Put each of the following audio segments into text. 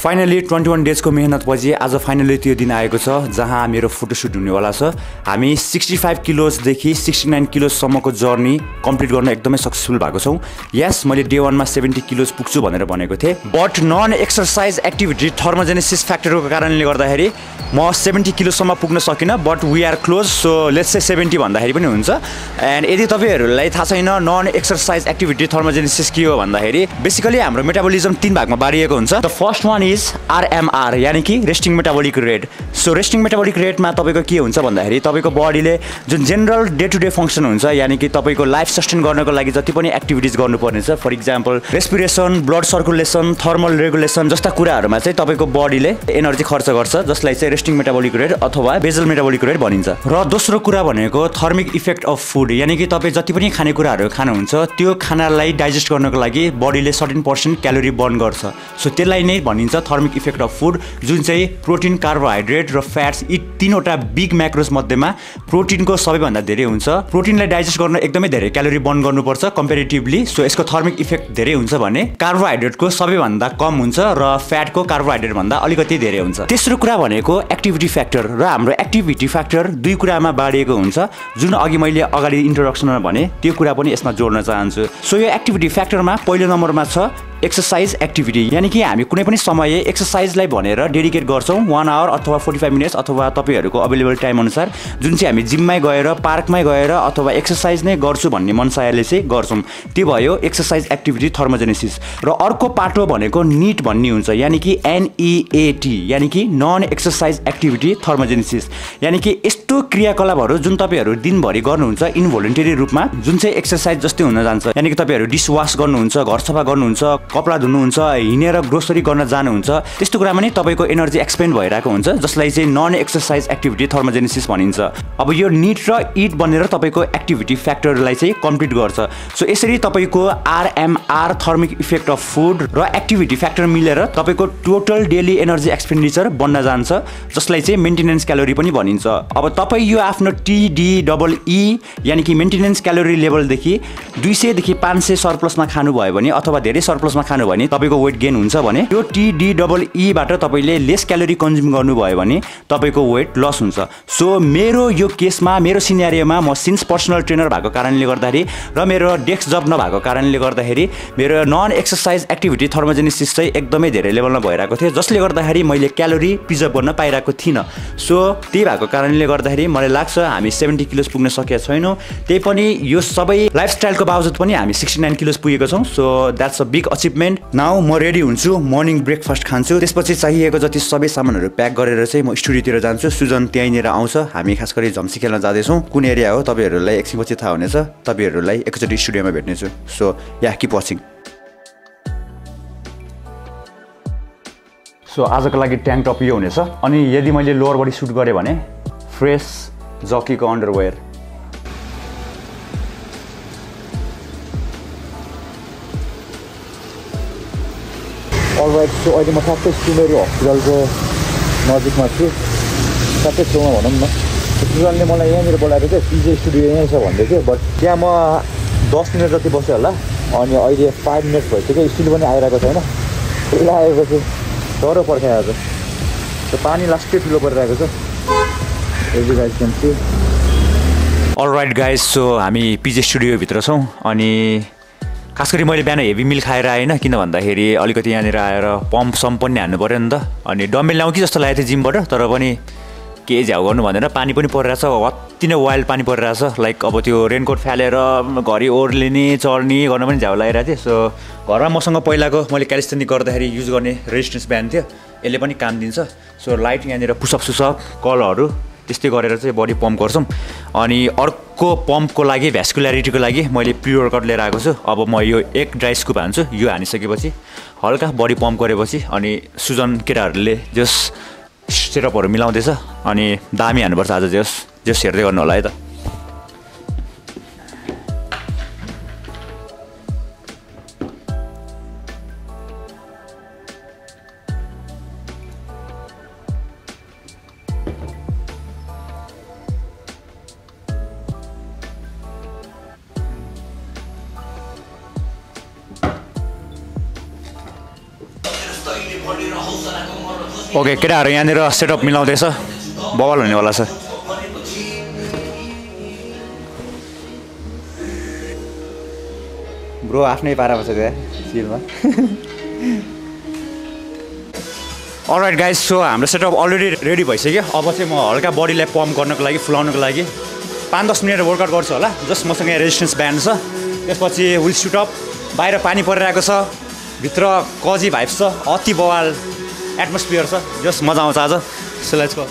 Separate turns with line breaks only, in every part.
Finally twenty one डेजको मेहनतपछि आज finally त्यो दिन आएको छ जहाँ मेरो फोटोसुट हुनेवाला छ हामी सिक्सटी फाइभ किलोजदेखि सिक्सटी नाइन किलोसम्मको जर्नी कम्प्लिट गर्न एकदमै सक्सेसफुल भएको छौँ। यस मैले डे वानमा सेभेन्टी किलोज पुग्छु भनेर भनेको थिएँ। But non exercise activity thermogenesis फ्याक्टरको कारणले गर्दाखेरि म सेभेन्टी किलोसम्म पुग्न सकिनँ but we are close so let's say seventy भन्दाखेरि पनि हुन्छ। एन्ड यदि तपाईँहरूलाई थाहा छैन नन एक्सर्साइज एक्टिभिटी थर्मोजेनेसिस के हो भन्दाखेरि बेसिकली हाम्रो मेटाबोलिजम तिन भागमा बाँडिएको हुन्छ। The first one is RMR यानि कि resting metabolic rate so resting metabolic रेटमा तपाईँको के हुन्छ भन्दाखेरि तपाईँको बडीले जुन general day to day function हुन्छ यानि कि तपाईँको लाइफ सस्टेन गर्नको लागि जति पनि एक्टिभिटिज गर्नुपर्ने छ for example respiration blood circulation thermal regulation जस्ता कुराहरूमा चाहिँ तपाईँको बडीले एनर्जी खर्च गर्छ जसलाई चाहिँ रेस्टिङ मेटाबोलिक रेट अथवा बेजल मेटाबोलिक रेट भनिन्छ। र दोस्रो कुरा भनेको थर्मिक इफेक्ट अफ फुड यानि कि तपाईँ जति पनि खानेकुराहरू खानुहुन्छ त्यो खानालाई डाइजेस्ट गर्नको लागि बडीले सर्टेन पर्सेन्ट क्यालोरी बर्न गर्छ। सो त्यसलाई नै भनिन्छ थर्मिक इफेक्ट अफ फुड जुन चाहिँ प्रोटिन कार्बोहाइड्रेट र फ्याट्स यी तिनवटा बिग म्याक्रोस मध्येमा प्रोटिनको सबैभन्दा धेरै हुन्छ। प्रोटिनलाई डाइजेस्ट गर्न एकदमै धेरै क्यालोरी बर्न गर्नुपर्छ कम्पेरिटिभली सो यसको थर्मिक इफेक्ट धेरै हुन्छ भने कार्बोहाइड्रेटको सबैभन्दा कम हुन्छ र फ्याटको कार्बोहाइड्रेटभन्दा अलिकति धेरै हुन्छ। तेस्रो कुरा भनेको एक्टिभिटी फ्याक्टर र हाम्रो एक्टिभिटी फ्याक्टर दुई कुरामा बाँडिएको हुन्छ जुन अघि मैले अगाडि इन्ट्रोडक्सनमा भने त्यो कुरा पनि यसमा जोड्न चाहन्छु। सो यो एक्टिभिटी फ्याक्टरमा पहिलो नम्बरमा छ एक्सर्साइज एक्टिभिटी यानि कि हामी कुनै पनि समय एक्सर्साइजलाई भनेर डेडिकेट गर्छौँ वान आवर अथवा फोर्टी फाइभ मिनट्स अथवा तपाईँहरूको अभाइलेबल टाइम अनुसार। जुन चाहिँ हामी जिममै गएर पार्कमै गएर अथवा एक्सर्साइज नै गर्छु भन्ने मनसायले चाहिँ गर्छौँ। त्यो भयो एक्सर्साइज एक्टिभिटी थर्मोजेनेसिस र अर्को पाटो भनेको निट भन्ने हुन्छ यानि कि एनइएटी यानि कि नन एक्सर्साइज एक्टिभिटी थर्मोजेनेसिस यानि कि यस्तो क्रियाकलापहरू जुन तपाईँहरू दिनभरि गर्नुहुन्छ इनभोलिन्टरी रूपमा जुन चाहिँ एक्सर्साइज जस्तै हुन जान्छ। यानि कि तपाईँहरू डिसवास गर्नुहुन्छ घर सफा गर्नुहुन्छ कपडा धुनुहुन्छ हिँडेर ग्रोसरी गर्न जानुहुन्छ त्यस्तो कुरामा नै तपाईँको एनर्जी एक्सपेन्ड भइरहेको हुन्छ जसलाई चाहिँ नन एक्सर्साइज एक्टिभिटी थर्मोजेनेसिस भनिन्छ। अब यो निट र इट बनेर तपाईँको एक्टिभिटी फ्याक्टरलाई चाहिँ कम्प्लिट गर्छ। सो यसरी तपाईँको RMR thermic effect of food र एक्टिभिटी फ्याक्टर मिलेर तपाईँको टोटल डेली एनर्जी एक्सपेन्डिचर बन्न जान्छ जसलाई चाहिँ मेन्टेनेन्स क्यालोरी पनि भनिन्छ। अब तपाईँ यो आफ्नो टिडी डबल ई यानि कि मेन्टेनेन्स क्यालोरी लेभलदेखि दुई सयदेखि पाँच सय सरप्लसमा खानुभयो भने अथवा धेरै सरप्लसमा खानु भने तपाईँको वेट गेन हुन्छ भने त्यो टिडी डबल ईबाट तपाईँले लेस क्यालोरी कन्ज्युम गर्नुभयो भने तपाईँको वेट लस हुन्छ। सो मेरो यो केसमा मेरो सिनेरियोमा म सिन्स पर्सनल ट्रेनर भएको कारणले गर्दाखेरि र मेरो डेस्क जब नभएको कारणले गर्दाखेरि मेरो नन एक्सर्साइज एक्टिभिटी थर्मोजेनिसिस चाहिँ एकदमै धेरै लेभलमा भइरहेको थियो जसले गर्दाखेरि मैले क्यालोरी प्रिजर्भ गर्न पाइरहेको थिइनँ। सो त्यही भएको कारणले गर्दाखेरि मलाई लाग्छ हामी सेभेन्टी किलोज पुग्न सकेका छैनौँ। त्यही पनि यो सबै लाइफस्टाइलको बावजुद पनि हामी सिक्सटी नाइन किलोज पुगेको छौँ। So that's a big achievement now म रेडी हुन्छु मर्निङ ब्रेकफास्ट खान्छु। त्यसपछि चाहिएको जति सबै सामानहरू प्याक गरेर चाहिँ म स्टुडियोतिर जान्छु। सुजन त्यहीँनिर आउँछ। हामी खास गरी झम्सी खेल्न जाँदैछौँ। कुन एरिया हो? तपाईँहरूलाई एकछिनपछि थाहा हुनेछ। तपाईँहरूलाई एकचोटि स्टुडियोमा भेट्नेछु। So yeah keep watching so आजको लागि ट्याङ्क टप यो हुनेछ। अनि यदि मैले लोवर बडी सुट गरेँ भने फ्रेस जकीको अन्डरवेयर
अलराइट सो अहिले म ठ्याक्कै सुमेरु हस्पिटलको नजिकमा छु। ठ्याक्कै छेउमा भनौँ न। सुजनले मलाई यहाँनिर बोलाएको थियो पिजे स्टुडियो यहीँ छ भन्दै थियो। बट त्यहाँ म दस मिनट जति बसेँ होला। अनि अहिले फाइभ मिनट भइसक्यो। स्टिल पनि आइरहेको छैन। आएको चाहिँ डह्रो पर्खायो आज त्यो पानी लास्टै ठुलो परिरहेको छ। Every
all right guys so हामी पिजे स्टुडियोभित्र छौँ। अनि खास गरी मैले बिहान हेभी मिल खाएर आएन किन भन्दाखेरि अलिकति यहाँनिर आएर पम्प सम्प पनि हान्नु पऱ्यो नि त। अनि डम्बेल ल्याउँ कि जस्तो लागेको थियो जिमबाट तर पनि के झ्याउ गर्नु भनेर पानी पनि परिरहेछ अति नै वाइल्ड पानी परिरहेछ। लाइक अब त्यो रेनकोट फालेर घरि ओर्लिने चढ्ने गर्न पनि झ्याउ लागिरहेको थियो। सो घरमा मसँग पहिलाको मैले क्यालिस्थेनिक गर्दाखेरि युज गर्ने रेजिस्टेन्स ब्यान्ड थियो यसले पनि काम दिन्छ। सो लाइट यहाँनिर पुसअप सुसअप कलहरू त्यस्तै गरेर चाहिँ बडी पम्प गर्छौँ। अनि अर्को पम्पको लागि भ्यास्कुल्यारिटीको लागि मैले वर्कआउट लिएर आएको छु। अब म यो एक ड्राई स्कुप हान्छु यो हानिसकेपछि हल्का बडी पम्प गरेपछि अनि सुजन केटाहरूले जस सिरपहरू मिलाउँदैछ अनि दामी हान्नुपर्छ आज जस जस हेर्दै गर्नु होला है त। ओके केटाहरू यहाँनिर सेटअप मिलाउँदैछ बवाल हुनेवाला छ ब्रो आफ्नै पारामा छ त्यहाँ सिलमा अलराइट गाइस सो हाम्रो सेटअप अलरेडी रेडी भइसक्यो अब चाहिँ म हल्का बडीलाई पम्प गर्नको लागि फुलाउनको लागि पाँच दस मिनट वर्कआउट गर्छु होला जस्ट मसँग यहाँ रेजिस्टेन्स ब्यान्ड छ त्यसपछि विल सुटअप बाहिर पानी परिरहेको छ भित्र कजी भाइब्स छ अति बवाल एटमोस्फियर छ जस्ट मजा आउँछ आज। सो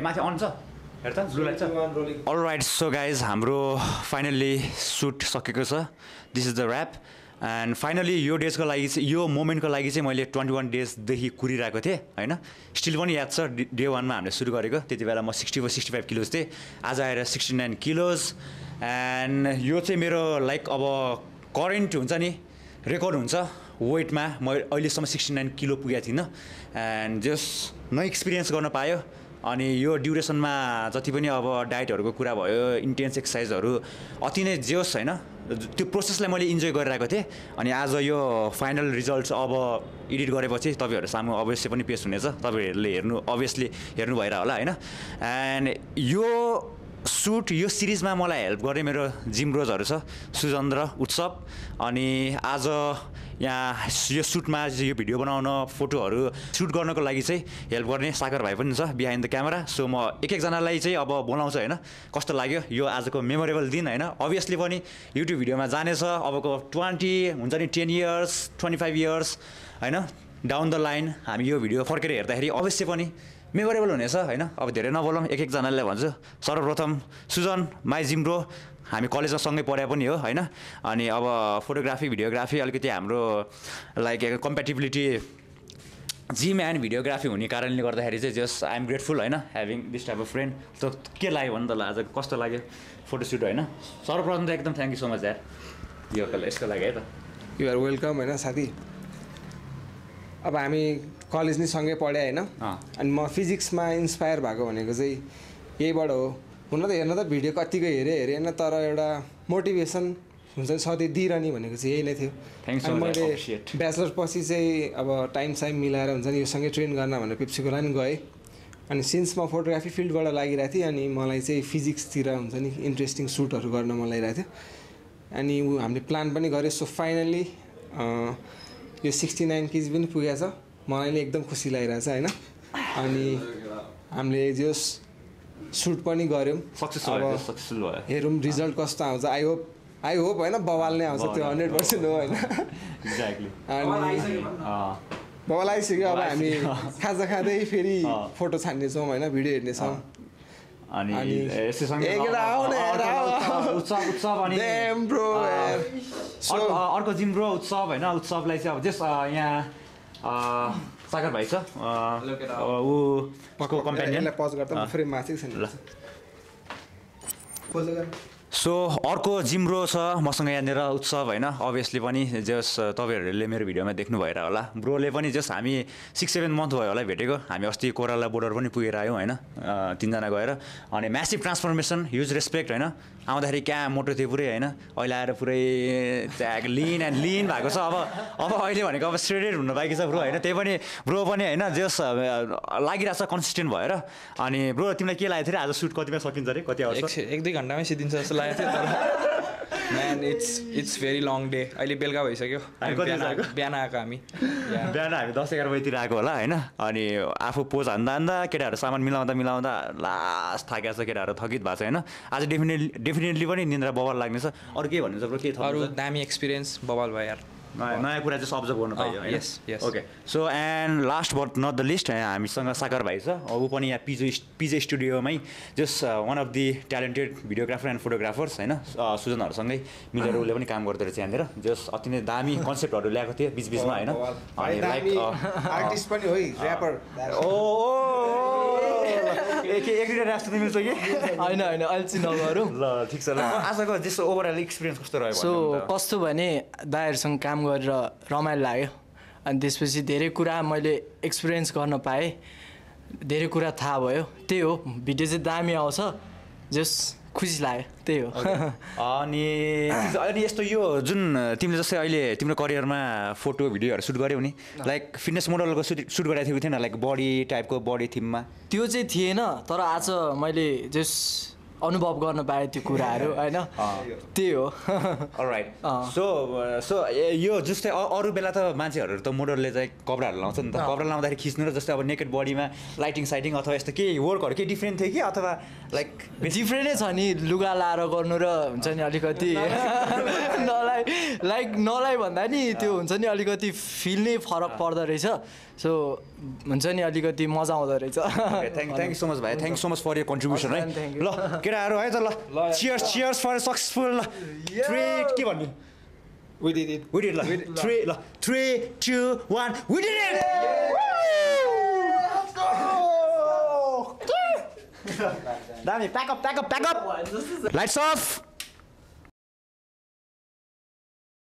माथि अन छ। हेर त लाइट छ। अल राइट सो गाइज हाम्रो फाइनल्ली सुट सकेको छ। This is the wrap and finally यो डेजको लागि चाहिँ यो मोमेन्टको लागि चाहिँ मैले ट्वेन्टी वान डेजदेखि कुरिरहेको थिएँ होइन? स्टिल पनि याद छ डे वानमा हामीले सुरु गरेको। त्यति बेला म sixty four sixty five kilos थिएँ। आज आएर सिक्सटी नाइन किलोज एन्ड यो चाहिँ मेरो लाइक अब करेन्ट हुन्छ नि रेकर्ड हुन्छ। वेटमा म अहिलेसम्म सिक्सटी नाइन किलो पुगेको थिइनँ। एन्ड जस्ट नयाँ एक्सपिरियन्स गर्न पायो। अनि यो ड्युरेसनमा जति पनि अब डाइटहरूको कुरा भयो इन्टेन्स एक्सर्साइजहरू अति नै जे होस् होइन। त्यो प्रोसेसलाई मैले इन्जोय गरिरहेको थिएँ। अनि आज यो फाइनल रिजल्ट अब एडिट गरेपछि तपाईँहरू सामु अवश्य पनि पेस हुनेछ। तपाईँहरूले हेर्नु अभियसली हेर्नु भएर होला होइन। एन्ड यो सुट यो सिरिजमा मलाई हेल्प गर्ने मेरो जिम ब्रोजहरू छ। सुजन्द्र उत्सव। अनि आज यहाँ यो सुटमा यो भिडियो बनाउन फोटोहरू सुट गर्नको लागि चाहिँ हेल्प गर्ने सागर भाइ पनि छ बिहाइन्ड द क्यामेरा सो म एक एकजनालाई चाहिँ अब बोलाउँछु होइन? कस्तो लाग्यो यो आजको मेमोरेबल दिन होइन? अभियसली पनि युट्युब भिडियोमा जानेछ अबको ट्वेन्टी हुन्छ नि ten years twenty five years होइन? डाउन द लाइन हामी यो भिडियो फर्केर हेर्दाखेरि अवश्य पनि मेमोरेबल हुनेछ होइन? अब धेरै नबोलौँ एक एकजनालाई भन्छु। सर्वप्रथम सुजन माई जिम्ब्रो हामी कलेजमा सँगै पढाए पनि हो होइन? अनि अब फोटोग्राफी भिडियोग्राफी अलिकति हाम्रो like compatibility gym and videography हुने कारणले गर्दाखेरि चाहिँ जस्ट आइएम ग्रेटफुल होइन? Having this type of friend त के लाग्यो भन्नु त आज कस्तो लाग्यो फोटोसुट होइन? सर्वप्रथम त एकदम थ्याङ्क यू सो मच यार। यो यसको लागि है त।
युआर वेलकम होइन साथी? अब हामी कलेज नै सँगै पढेँ होइन। अनि म फिजिक्समा इन्सपायर भएको भनेको चाहिँ यहीबाट हो। हुन त हेर्न त भिडियो कतिको हेरेँ हेरेँ होइन तर एउटा मोटिभेसन हुन्छ नि सधैँ दिइरहने भनेको चाहिँ यही नै थियो। अनि मैले. ब्याचलर पछि चाहिँ अब टाइम साइम मिलाएर हुन्छ नि यो सँगै ट्रेन गर्न भनेर पेप्सीको लागि गएँ। अनि सिन्स म फोटोग्राफी फिल्डबाट लागिरहेको थिएँ अनि मलाई चाहिँ फिजिक्सतिर हुन्छ नि इन्ट्रेस्टिङ सुटहरू गर्न मन लागिरहेको थियो। अनि ऊ हामीले प्लान पनि गऱ्यो सो फाइनल्ली यो सिक्सटी नाइन केजी पनि पुगेको छ। मलाई नै एकदम खुसी लागिरहेछ होइन? अनि हामीले जस सुट पनि गऱ्यौँ।
सक्सेसफुल
अब
भयो सक्सेसफुल भयो।
हेरौँ रिजल्ट कस्तो आउँछ। आई होप आई होप होइन बवाल नै आउँछ त्यो हन्ड्रेड पर्सेन्ट हो होइन।
एक्ज्याक्टली
अनि बवाल आइसक्यो अब हामी खाजा खाँदै फेरि। फोटो छान्नेछौँ होइन भिडियो हेर्नेछौँ।
अनि अर्को जिम्रो उत्सव होइन उत्सवलाई चाहिँ अब जस यहाँ सागर भाइ छ? ऊ उसको कम्पेनियन ल। सो अर्को जिम्रो छ मसँग यहाँनिर उत्सव होइन अभियसली पनि जस तपाईँहरूले मेरो भिडियोमा देख्नु भएर होला। ब्रोले पनि जस हामी सिक्स सेभेन मन्थ भयो होला भेटेको हामी अस्ति कोराला बोर्डर पनि पुगेर आयौँ होइन तिनजना गएर। अनि म्यासिभ ट्रान्सफर्मेसन ह्युज रेस्पेक्ट होइन। आउँदाखेरि कहाँ मोटो थियो पुरै होइन? अहिले आएर पुरै त्याग लिन एन्ड लिन भएको छ। अब अब अहिले भनेको अब स्ट्रेटेड हुनु बाँकी छ ब्रो होइन? त्यही पनि ब्रो पनि होइन? जस लागिरहेको छ कन्सिस्टेन्ट भएर। अनि ब्रो तिमीलाई के लागेको थियो अरे आज सुट कतिमा सकिन्छ अरे कति
से- एक दुई घन्टामै सिद्धिन्छ जस्तो लागेको थियो तर। Man it's it's very long day अहिले बेलुका भइसक्यो बिहान
आएको?
हामी.
बिहान हामी दस एघार बजीतिर आएको होला होइन अनि आफू पोज हान्दा हान्दा केटाहरू सामान मिलाउँदा मिलाउँदा लास्ट थाकेको छ केटाहरू थकित भएको छ होइन आज डेफिनेटली डेफिनेटली पनि निन्द्रा बवाल लाग्नेछ अरू के भन्नुहुन्छ ब्रो के
अरू? दामी एक्सपिरियन्स बबाल भयो यार
नयाँ नयाँ कुरा चाहिँ अब्जर्भ गर्नु पाइयो
yes, yes.
Okay so and last but not the list हामीसँग सागर भाइ छ। ऊ पनि यहाँ PJ PJ स्टुडियोमै just one of the talented videographer and photographers होइन? अ, सुजनहरूसँगै मिलेर उसले पनि काम गर्दो रहेछ यहाँनिर। जस्ट अति नै दामी कन्सेप्टहरू ल्याएको थियो बिच बिचमा होइन अनि लाइक
आर्टिस्ट पनि हो है ऱ्यापर
ओ एक एक दुईवटा राष्ट्र मिल्छ कि
होइन होइन अहिले चाहिँ नगरौँ
ल ठिक छ ल। आजको त्यस्तो ओभरअल एक्सपिरियन्स कस्तो रह्यो
सो? कस्तो भने दाइहरूसँग काम गरेर रमाइलो लाग्यो। अनि त्यसपछि धेरै कुरा मैले एक्सपिरियन्स गर्न पाएँ। धेरै कुरा थाहा भयो। त्यही हो। भिडियो चाहिँ दामी आउँछ। जस खुसी लाग्यो। त्यही हो।
अनि अनि यस्तो यो जुन तिमीले जस्तै अहिले तिम्रो करियरमा फोटो भिडियोहरू सुट गऱ्यौ नि लाइक फिटनेस मोडलको सुट सुट गरेको थियो कि थिएन लाइक बडी टाइपको बडी थिममा
त्यो चाहिँ थिएन। तर आज मैले जस अनुभव गर्न पाएँ त्यो कुराहरू होइन? त्यही हो।
राइट। सो सो यो जस्तै अरू बेला त मान्छेहरू त मोडलले चाहिँ कपडाहरू लाउँछ नि त। कपडा लाउँदाखेरि खिच्नु र जस्तै अब नेकेड बडीमा लाइटिङ साइटिङ अथवा यस्तो केही वर्कहरू केही डिफ्रेन्ट थियो कि? अथवा लाइक
डिफ्रेन्टै छ नि लुगा लाएर गर्नु र हुन्छ नि अलिकति। नलाइ। लाइक नलाइ भन्दा नि त्यो हुन्छ नि अलिकति फिल नै फरक पर्दो रहेछ। सो हुन्छ नि अलिकति मजा आउँदो रहेछ।
थ्याङ्क थ्याङ्क सो मच भाइ. Thank so much for your contribution है. ल केटाहरू है त ल। चियर्स चियर्स फर सक्सेसफुल ल। थ्री के भन्नु?
We did it.
We did ल। थ्री ल। Three two one we did it! दामी pack up pack up pack up lights off